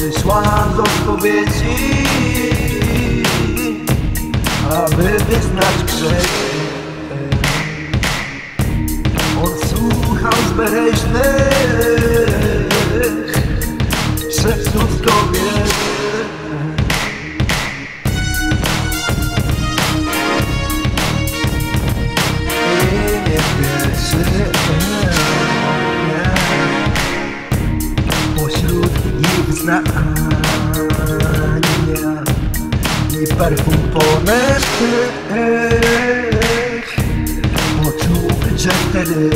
Przyszłam do spowiedzi Aby wyznać grzechy ich znania I perfum ponętnych Poczuł, że wtedy.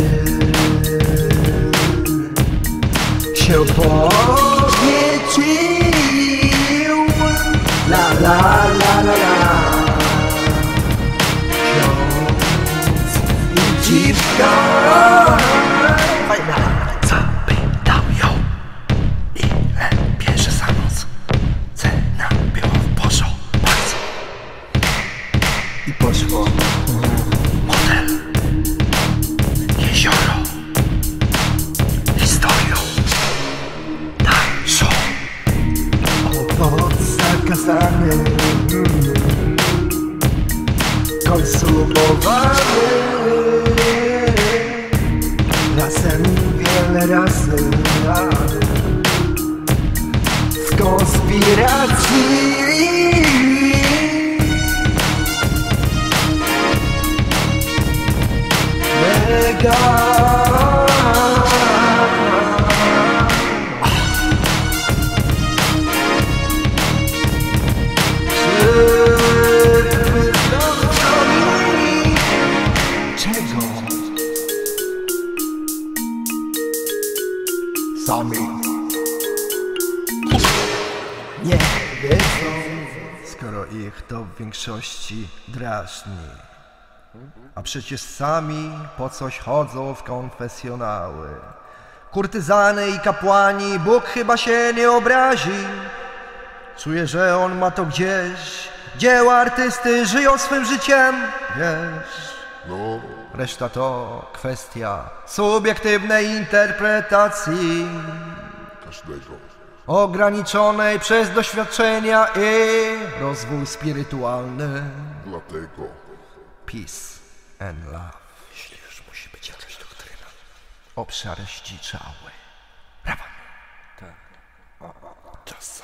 Się podniecił La la la la la. Ksiądz i dziwka I poszło. Model, jezioro, historią, tańszą. Owoc zakazany Konsumowany Razem wiele razy. W konspiracji Sami nie wiedzą, skoro ich to w większości drażni. A przecież sami po coś chodzą w konfesjonały. Kurtyzany i kapłani, Bóg chyba się nie obrazi. Czuję, że on ma to gdzieś. Dzieła artysty żyją swym życiem, wiesz. No, Reszta to kwestia subiektywnej interpretacji, każdego. ograniczonej przez doświadczenia i rozwój spirytualny. Dlatego Peace and love. Jeśli już musi być jakaś doktryna. Obszar zdziczały. Brawa. Tak. Czas.